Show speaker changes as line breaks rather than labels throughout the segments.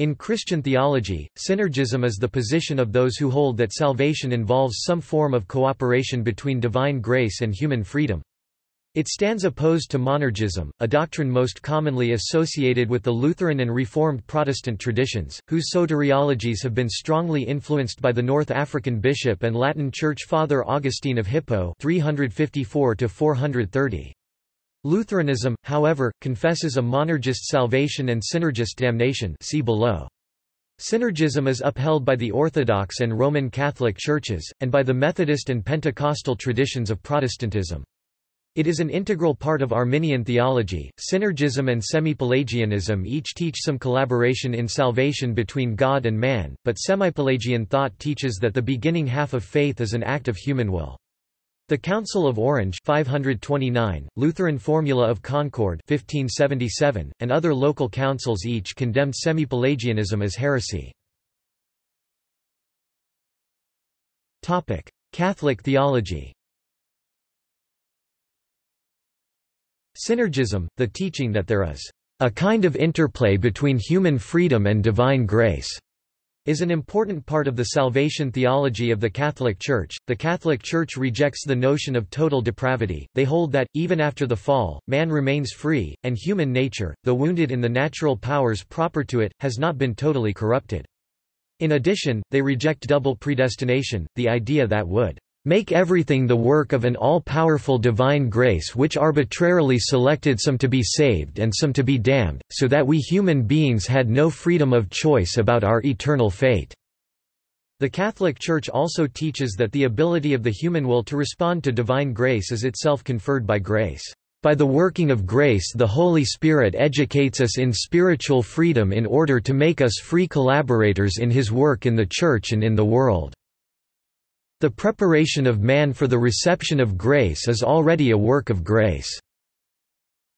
In Christian theology, synergism is the position of those who hold that salvation involves some form of cooperation between divine grace and human freedom. It stands opposed to monergism, a doctrine most commonly associated with the Lutheran and Reformed Protestant traditions, whose soteriologies have been strongly influenced by the North African bishop and Latin Church Father Augustine of Hippo 354 430. Lutheranism, however, confesses a monergist salvation and synergist damnation see below. Synergism is upheld by the Orthodox and Roman Catholic churches, and by the Methodist and Pentecostal traditions of Protestantism. It is an integral part of Arminian theology. Synergism and semi-Pelagianism each teach some collaboration in salvation between God and man, but semi-Pelagian thought teaches that the beginning half of faith is an act of human will. The Council of Orange 529, Lutheran Formula of Concord 1577, and other local councils each condemned semi-Pelagianism as heresy. Catholic theology Synergism, the teaching that there is a kind of interplay between human freedom and divine grace is an important part of the salvation theology of the Catholic Church. The Catholic Church rejects the notion of total depravity. They hold that, even after the fall, man remains free, and human nature, though wounded in the natural powers proper to it, has not been totally corrupted. In addition, they reject double predestination, the idea that would make everything the work of an all-powerful divine grace which arbitrarily selected some to be saved and some to be damned, so that we human beings had no freedom of choice about our eternal fate." The Catholic Church also teaches that the ability of the human will to respond to divine grace is itself conferred by grace. By the working of grace the Holy Spirit educates us in spiritual freedom in order to make us free collaborators in His work in the Church and in the world. The preparation of man for the reception of grace is already a work of grace.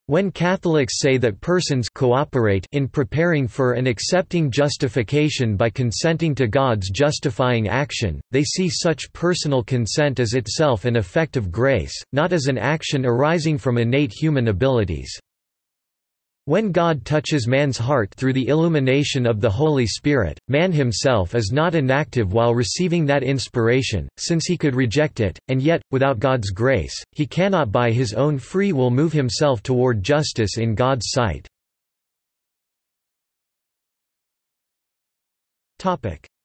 When Catholics say that persons cooperate in preparing for and accepting justification by consenting to God's justifying action, they see such personal consent as itself an effect of grace, not as an action arising from innate human abilities. When God touches man's heart through the illumination of the Holy Spirit, man himself is not inactive while receiving that inspiration, since he could reject it, and yet, without God's grace, he cannot by his own free will move himself toward justice in God's sight.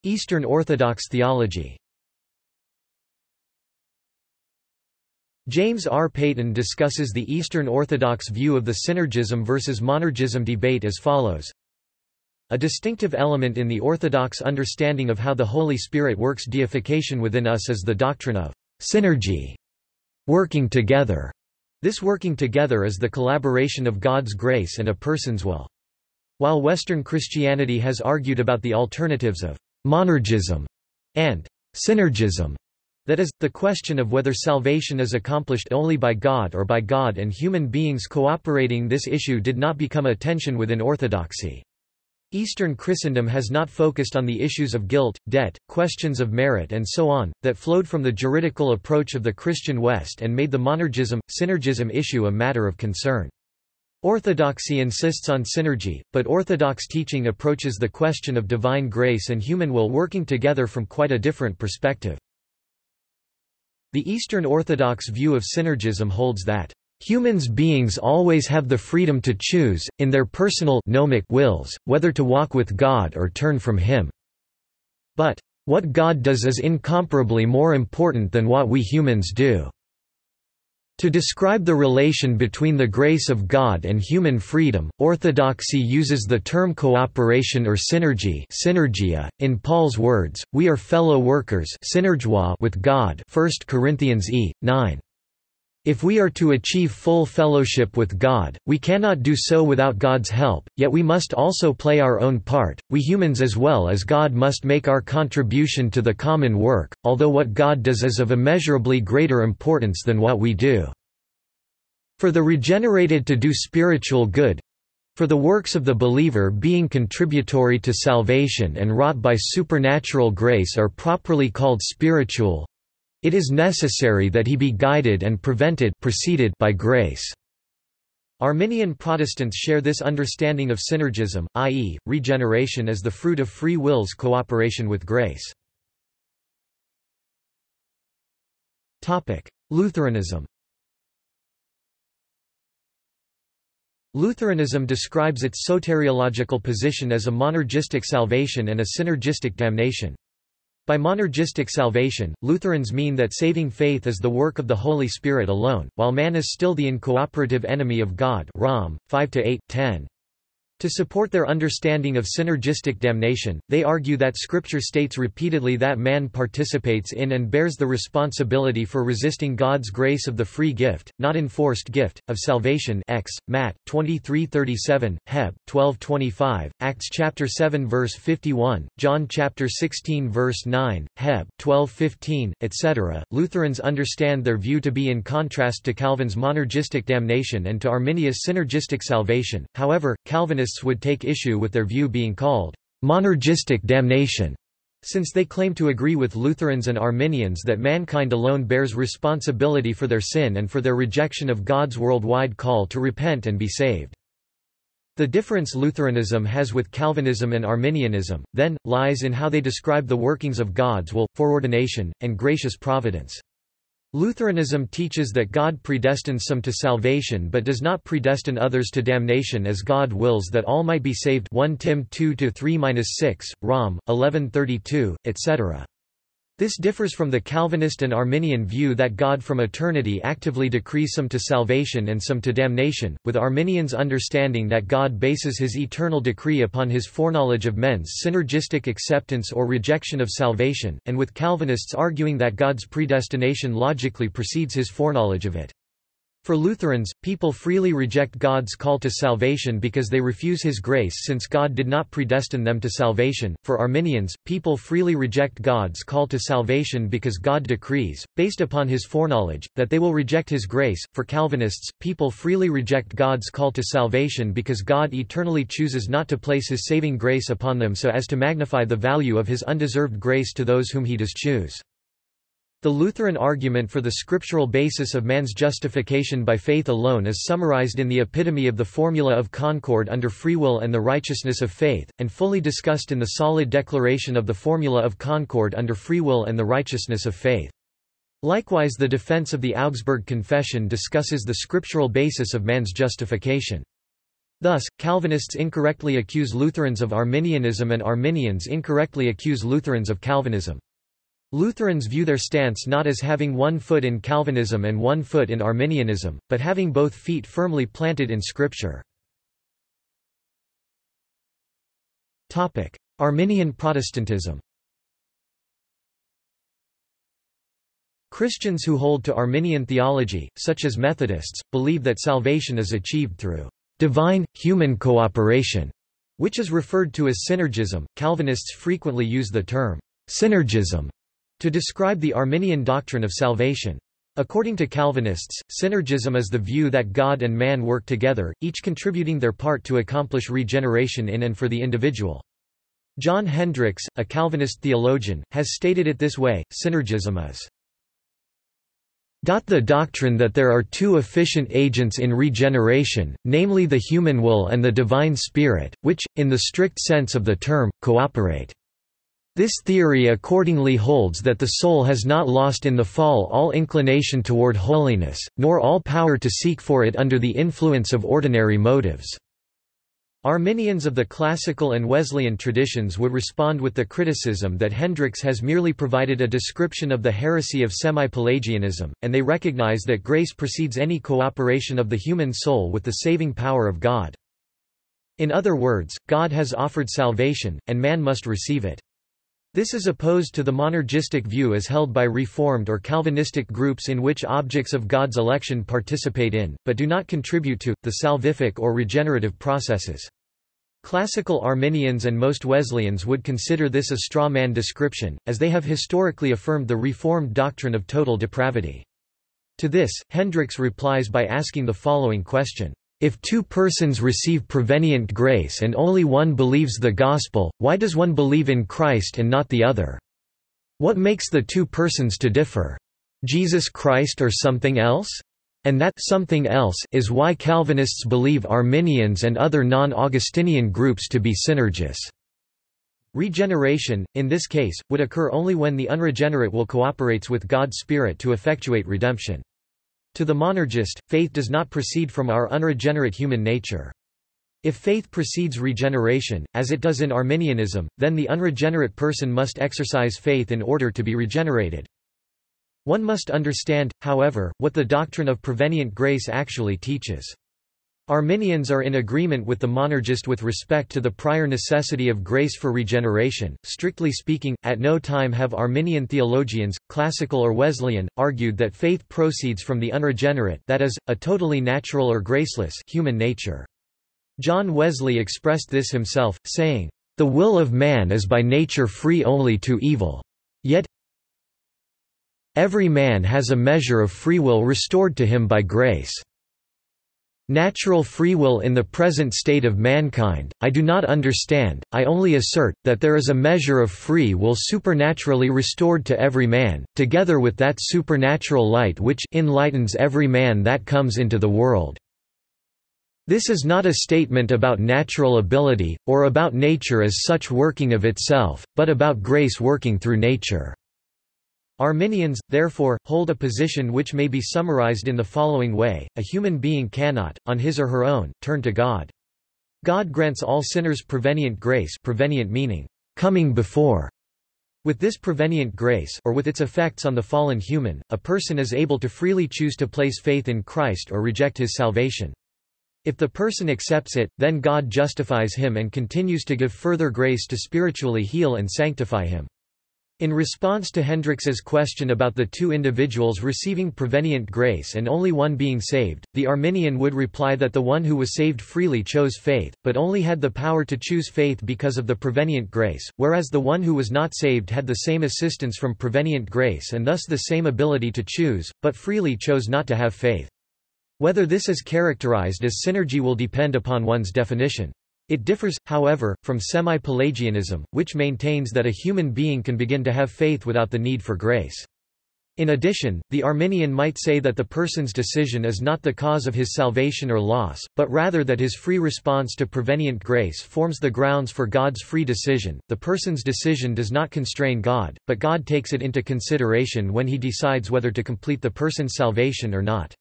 Eastern Orthodox theology James R. Payton discusses the Eastern Orthodox view of the synergism versus monergism debate as follows. A distinctive element in the Orthodox understanding of how the Holy Spirit works deification within us is the doctrine of synergy, working together. This working together is the collaboration of God's grace and a person's will. While Western Christianity has argued about the alternatives of monergism and synergism, that is, the question of whether salvation is accomplished only by God or by God and human beings cooperating this issue did not become a tension within orthodoxy. Eastern Christendom has not focused on the issues of guilt, debt, questions of merit and so on, that flowed from the juridical approach of the Christian West and made the monergism, synergism issue a matter of concern. Orthodoxy insists on synergy, but Orthodox teaching approaches the question of divine grace and human will working together from quite a different perspective. The Eastern Orthodox view of synergism holds that Humans beings always have the freedom to choose, in their personal gnomic wills, whether to walk with God or turn from Him. But, what God does is incomparably more important than what we humans do. To describe the relation between the grace of God and human freedom, Orthodoxy uses the term cooperation or synergy synergia. .In Paul's words, we are fellow workers with God 1 Corinthians e. 9. If we are to achieve full fellowship with God, we cannot do so without God's help, yet we must also play our own part, we humans as well as God must make our contribution to the common work, although what God does is of immeasurably greater importance than what we do. For the regenerated to do spiritual good, for the works of the believer being contributory to salvation and wrought by supernatural grace are properly called spiritual, it is necessary that he be guided and prevented preceded by grace. Arminian Protestants share this understanding of synergism, i.e., regeneration as the fruit of free will's cooperation with grace. Lutheranism Lutheranism describes its soteriological position as a monergistic salvation and a synergistic damnation. By monergistic salvation, Lutherans mean that saving faith is the work of the Holy Spirit alone, while man is still the incooperative enemy of God Rom. 5 10. To support their understanding of synergistic damnation, they argue that Scripture states repeatedly that man participates in and bears the responsibility for resisting God's grace of the free gift, not enforced gift, of salvation X, Matt, 23:37, Heb, 12:25, Acts chapter 7 verse 51, John chapter 16 verse 9, Heb, 12:15, etc. Lutherans understand their view to be in contrast to Calvin's monergistic damnation and to Arminius' synergistic salvation. However, Calvinists would take issue with their view being called monergistic damnation, since they claim to agree with Lutherans and Arminians that mankind alone bears responsibility for their sin and for their rejection of God's worldwide call to repent and be saved. The difference Lutheranism has with Calvinism and Arminianism, then, lies in how they describe the workings of God's will, foreordination, and gracious providence. Lutheranism teaches that God predestines some to salvation but does not predestine others to damnation as God wills that all might be saved 1 Tim 2-3-6, Rom, 1132, etc. This differs from the Calvinist and Arminian view that God from eternity actively decrees some to salvation and some to damnation, with Arminians understanding that God bases his eternal decree upon his foreknowledge of men's synergistic acceptance or rejection of salvation, and with Calvinists arguing that God's predestination logically precedes his foreknowledge of it. For Lutherans, people freely reject God's call to salvation because they refuse His grace since God did not predestine them to salvation. For Arminians, people freely reject God's call to salvation because God decrees, based upon His foreknowledge, that they will reject His grace. For Calvinists, people freely reject God's call to salvation because God eternally chooses not to place His saving grace upon them so as to magnify the value of His undeserved grace to those whom He does choose. The Lutheran argument for the scriptural basis of man's justification by faith alone is summarized in the epitome of the formula of concord under free will and the righteousness of faith, and fully discussed in the solid declaration of the formula of concord under free will and the righteousness of faith. Likewise the defense of the Augsburg Confession discusses the scriptural basis of man's justification. Thus, Calvinists incorrectly accuse Lutherans of Arminianism and Arminians incorrectly accuse Lutherans of Calvinism. Lutherans view their stance not as having one foot in Calvinism and one foot in Arminianism, but having both feet firmly planted in Scripture. Arminian Protestantism Christians who hold to Arminian theology, such as Methodists, believe that salvation is achieved through divine, human cooperation, which is referred to as synergism. Calvinists frequently use the term synergism to describe the Arminian doctrine of salvation. According to Calvinists, synergism is the view that God and man work together, each contributing their part to accomplish regeneration in and for the individual. John Hendryx, a Calvinist theologian, has stated it this way, synergism is the doctrine that there are two efficient agents in regeneration, namely the human will and the divine spirit, which, in the strict sense of the term, cooperate. This theory accordingly holds that the soul has not lost in the fall all inclination toward holiness, nor all power to seek for it under the influence of ordinary motives. Arminians of the classical and Wesleyan traditions would respond with the criticism that Hendryx has merely provided a description of the heresy of semi-Pelagianism, and they recognize that grace precedes any cooperation of the human soul with the saving power of God. In other words, God has offered salvation, and man must receive it. This is opposed to the monergistic view as held by Reformed or Calvinistic groups in which objects of God's election participate in, but do not contribute to, the salvific or regenerative processes. Classical Arminians and most Wesleyans would consider this a straw man description, as they have historically affirmed the Reformed doctrine of total depravity. To this, Hendryx replies by asking the following question. If two persons receive prevenient grace and only one believes the gospel, why does one believe in Christ and not the other? What makes the two persons to differ? Jesus Christ or something else? And that something else is why Calvinists believe Arminians and other non-Augustinian groups to be synergists. Regeneration, in this case, would occur only when the unregenerate will cooperates with God's Spirit to effectuate redemption. To the monergist, faith does not proceed from our unregenerate human nature. If faith precedes regeneration, as it does in Arminianism, then the unregenerate person must exercise faith in order to be regenerated. One must understand, however, what the doctrine of prevenient grace actually teaches. Arminians are in agreement with the monergist with respect to the prior necessity of grace for regeneration. Strictly speaking, at no time have Arminian theologians, classical or Wesleyan, argued that faith proceeds from the unregenerate that is, a totally natural or graceless human nature. John Wesley expressed this himself, saying, "...the will of man is by nature free only to evil. Yet, Every man has a measure of free will restored to him by grace. Natural free will in the present state of mankind, I do not understand, I only assert, that there is a measure of free will supernaturally restored to every man, together with that supernatural light which enlightens every man that comes into the world. This is not a statement about natural ability, or about nature as such working of itself, but about grace working through nature. Arminians, therefore, hold a position which may be summarized in the following way, a human being cannot, on his or her own, turn to God. God grants all sinners prevenient grace prevenient meaning, coming before. With this prevenient grace or with its effects on the fallen human, a person is able to freely choose to place faith in Christ or reject his salvation. If the person accepts it, then God justifies him and continues to give further grace to spiritually heal and sanctify him. In response to Hendryx's question about the two individuals receiving prevenient grace and only one being saved, the Arminian would reply that the one who was saved freely chose faith, but only had the power to choose faith because of the prevenient grace, whereas the one who was not saved had the same assistance from prevenient grace and thus the same ability to choose, but freely chose not to have faith. Whether this is characterized as synergy will depend upon one's definition. It differs, however, from semi-Pelagianism, which maintains that a human being can begin to have faith without the need for grace. In addition, the Arminian might say that the person's decision is not the cause of his salvation or loss, but rather that his free response to prevenient grace forms the grounds for God's free decision. The person's decision does not constrain God, but God takes it into consideration when he decides whether to complete the person's salvation or not.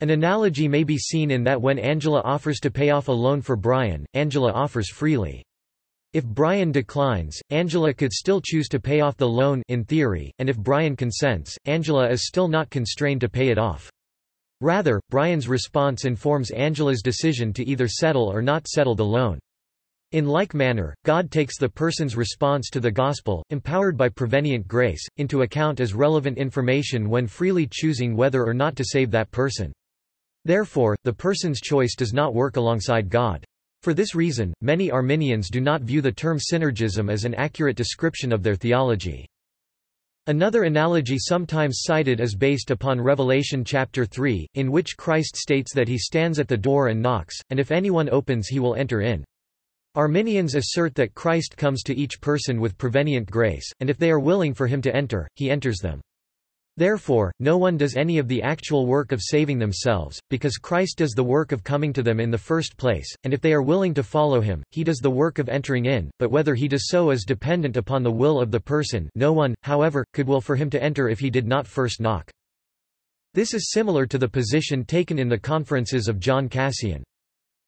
An analogy may be seen in that when Angela offers to pay off a loan for Brian, Angela offers freely. If Brian declines, Angela could still choose to pay off the loan in theory, and if Brian consents, Angela is still not constrained to pay it off. Rather, Brian's response informs Angela's decision to either settle or not settle the loan. In like manner, God takes the person's response to the gospel, empowered by prevenient grace, into account as relevant information when freely choosing whether or not to save that person. Therefore, the person's choice does not work alongside God. For this reason, many Arminians do not view the term synergism as an accurate description of their theology. Another analogy sometimes cited is based upon Revelation chapter 3, in which Christ states that he stands at the door and knocks, and if anyone opens he will enter in. Arminians assert that Christ comes to each person with prevenient grace, and if they are willing for him to enter, he enters them. Therefore, no one does any of the actual work of saving themselves, because Christ does the work of coming to them in the first place, and if they are willing to follow him, he does the work of entering in, but whether he does so is dependent upon the will of the person no one, however, could will for him to enter if he did not first knock. This is similar to the position taken in the conferences of John Cassian.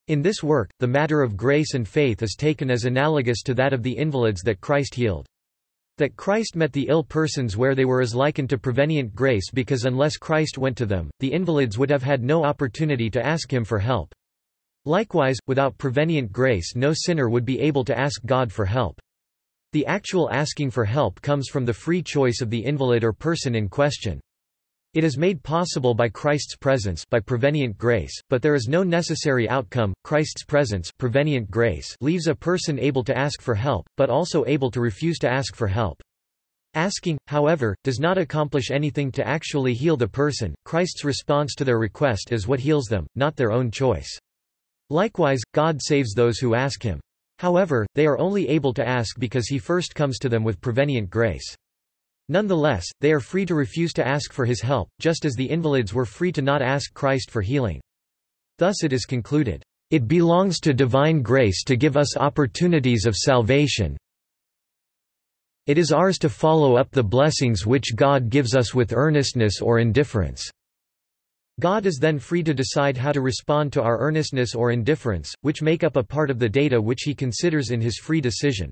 In this work, the matter of grace and faith is taken as analogous to that of the invalids that Christ healed. That Christ met the ill persons where they were is likened to prevenient grace because unless Christ went to them, the invalids would have had no opportunity to ask him for help. Likewise, without prevenient grace no sinner would be able to ask God for help. The actual asking for help comes from the free choice of the invalid or person in question. It is made possible by Christ's presence by prevenient grace, but there is no necessary outcome. Christ's presence prevenient grace leaves a person able to ask for help, but also able to refuse to ask for help. Asking, however, does not accomplish anything to actually heal the person. Christ's response to their request is what heals them, not their own choice. Likewise, God saves those who ask him. However, they are only able to ask because he first comes to them with prevenient grace. Nonetheless, they are free to refuse to ask for his help, just as the invalids were free to not ask Christ for healing. Thus it is concluded, "...it belongs to divine grace to give us opportunities of salvation it is ours to follow up the blessings which God gives us with earnestness or indifference." God is then free to decide how to respond to our earnestness or indifference, which make up a part of the data which he considers in his free decision.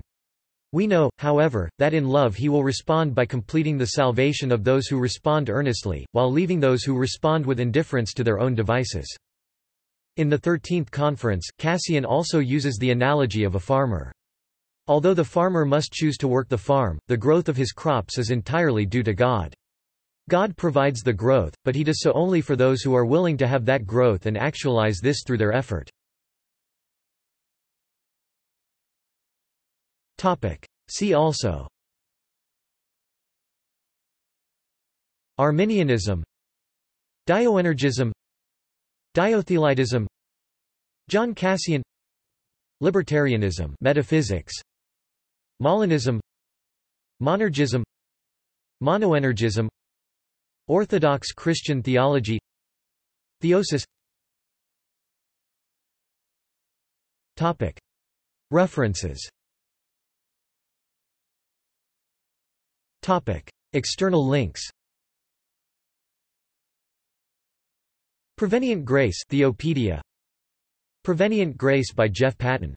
We know, however, that in love he will respond by completing the salvation of those who respond earnestly, while leaving those who respond with indifference to their own devices. In the Thirteenth Conference, Cassian also uses the analogy of a farmer. Although the farmer must choose to work the farm, the growth of his crops is entirely due to God. God provides the growth, but he does so only for those who are willing to have that growth and actualize this through their effort. See also Arminianism Dioenergism Diothelitism John Cassian Libertarianism metaphysics Molinism Monergism Monoenergism Orthodox Christian theology Theosis References External links Prevenient Grace Theopedia. Prevenient Grace by Jeff Patton